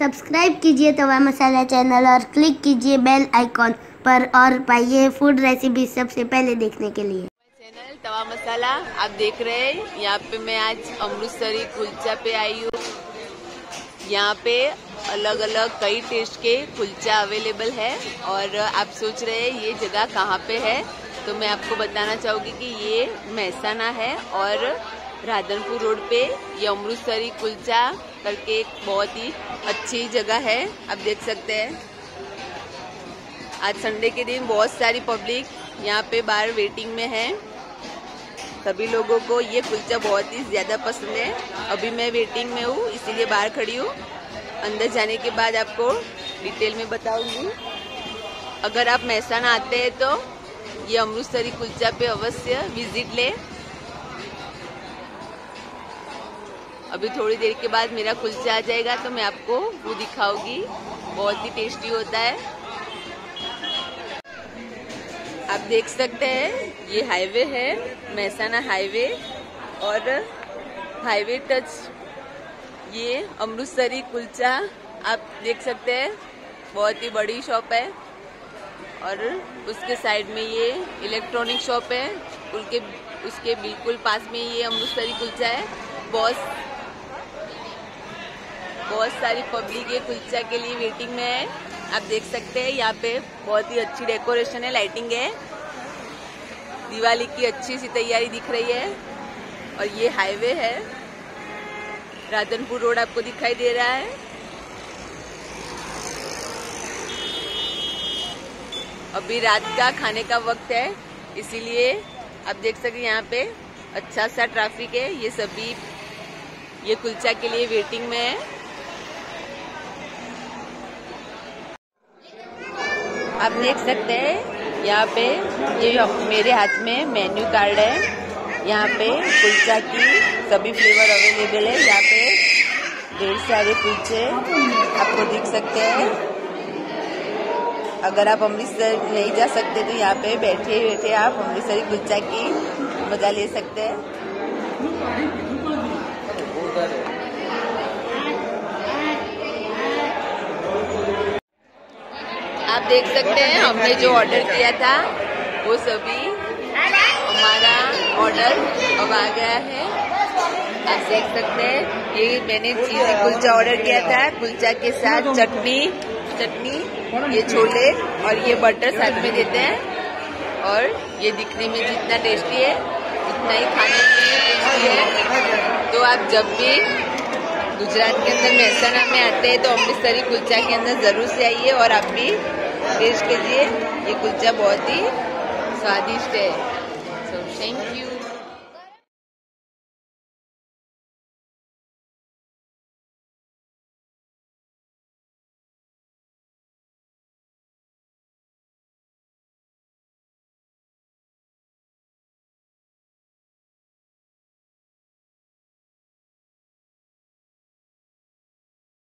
Subscribe कीजिए Tawa Masala channel और click कीजिए बेल आइकॉन पर और पाइए फ़ूड रेसिपी सबसे पहले देखने के लिए। चैनल तवा मसाला, आप देख रहे हैं, यहाँ पे मैं आज अमृतसरी कुलचा पे आई हूँ। यहाँ पे अलग अलग कई टेस्ट के कुलचा अवेलेबल है और आप सोच रहे हैं, ये जगह कहाँ पे है? तो मैं आपको बताना चाहूँगी कि ये महसाना है और राधनपुर रोड पे ये अमृतसरी, कुलचा करके एक बहुत ही अच्छी जगह है, आप देख सकते हैं। आज संडे के दिन बहुत सारी पब्लिक यहाँ पे बाहर वेटिंग में है। सभी लोगों को ये कुलचा बहुत ही ज़्यादा पसंद है। अभी मैं वेटिंग में हूँ, इसीलिए बाहर खड़ी हूँ। अंदर जाने के बाद आपको डिटेल में बताऊँगी। अगर आप महसाना आते हैं तो ये अमृतसरी कुलचा पे अवश्य विज़िट ले। अभी थोड़ी देर के बाद मेरा कुलचा आ जाएगा तो मैं आपको वो दिखाऊँगी। बहुत ही टेस्टी होता है। आप देख सकते हैं, ये हाईवे है, महसाना हाईवे और हाईवे टच ये अमृतसरी कुलचा, आप देख सकते हैं, बहुत ही बड़ी शॉप है। और उसके साइड में ये इलेक्ट्रॉनिक शॉप है। उनके उसके बिल्कुल पास में ये अमृतसरी कुलचा है। बहुत बहुत सारी पब्लिक है कुलचा के लिए वेटिंग में है। आप देख सकते हैं, यहाँ पे बहुत ही अच्छी डेकोरेशन है लाइटिंग है। दिवाली की अच्छी सी तैयारी दिख रही है। और ये हाईवे है। राधनपुर रोड आपको दिखाई दे रहा है। अभी रात का खाने का वक्त है, इसीलिए आप देख सकते यहाँ पे अच्छा सा ट्रैफ़िक है। ये सभी, ये कुलचा के लिए वेटिंग में है। आप देख सकते हैं, यहाँ पे ये मेरे हाथ में मेन्यू कार्ड है, यहाँ पे कुलचा की सभी फ्लेवर अवेलेबल है, यहाँ पे ढेर सारे कुलचे आपको दिख सकते हैं। अगर आप अमृतसर नहीं जा सकते तो यहाँ पे बैठे बैठे आप, अमृतसरी कुलचा की मज़ा ले सकते हैं। देख सकते हैं, हमने जो ऑर्डर किया था, वो सभी हमारा ऑर्डर अब आ गया है। आप देख सकते हैं, ये मैंने चीजी कुलचा ऑर्डर किया था, कुलचा के साथ चटनी चटनी, ये छोले और ये बटर साथ में देते हैं। और ये दिखने में जितना टेस्टी है, उतना ही खाने में टेस्टी है। तो आप जब भी गुजरात के अंदर मेहसाना में आते हैं तो अमृतसरी कुलचा के अंदर ज़रूर से आइए और आप भी टेस्ट कीजिए। ये कुलचा बहुत ही स्वादिष्ट है। So thank you